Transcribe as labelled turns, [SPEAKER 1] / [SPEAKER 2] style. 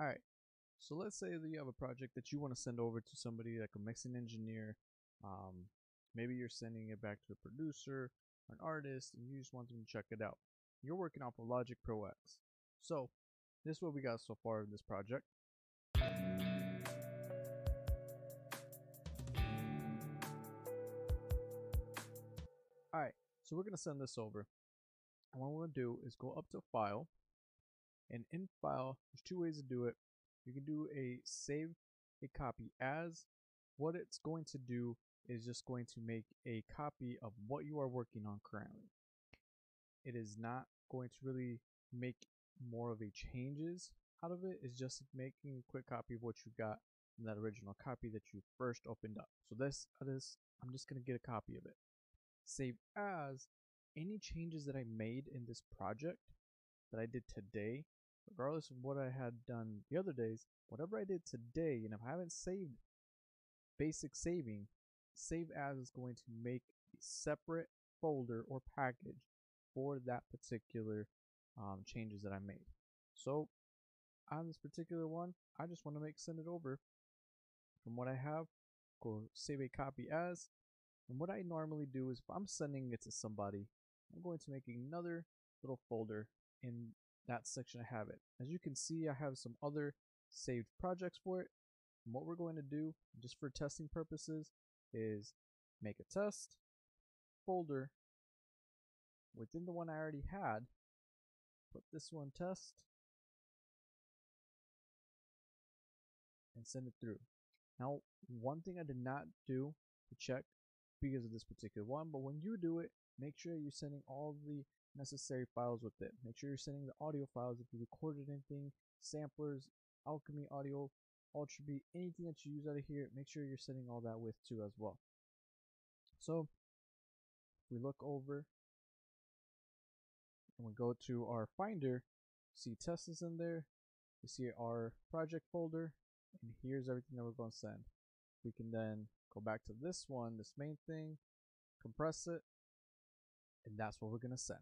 [SPEAKER 1] Alright, so let's say that you have a project that you want to send over to somebody like a mixing engineer. Um, maybe you're sending it back to a producer, an artist, and you just want them to check it out. You're working off of Logic Pro X. So, this is what we got so far in this project. Alright, so we're going to send this over. And what we're going to do is go up to File, and in File, there's two ways to do it. You can do a save a copy as. What it's going to do is just going to make a copy of what you are working on currently. It is not going to really make more of a changes out of it. It's just making a quick copy of what you got in that original copy that you first opened up. So this, uh, this I'm just going to get a copy of it save as any changes that I made in this project that I did today, regardless of what I had done the other days, whatever I did today, and if I haven't saved basic saving, save as is going to make a separate folder or package for that particular um, changes that I made. So on this particular one, I just want to make send it over from what I have, go save a copy as, and what I normally do is if I'm sending it to somebody, I'm going to make another little folder in that section I have it. As you can see, I have some other saved projects for it. And what we're going to do, just for testing purposes, is make a test folder within the one I already had. Put this one test and send it through. Now, one thing I did not do to check because of this particular one. But when you do it, make sure you're sending all the necessary files with it. Make sure you're sending the audio files if you recorded anything, samplers, Alchemy audio, Ultra Beat, anything that you use out of here, make sure you're sending all that with too as well. So we look over and we go to our finder, see test is in there, we see our project folder, and here's everything that we're going to send. We can then go back to this one, this main thing, compress it, and that's what we're going to send.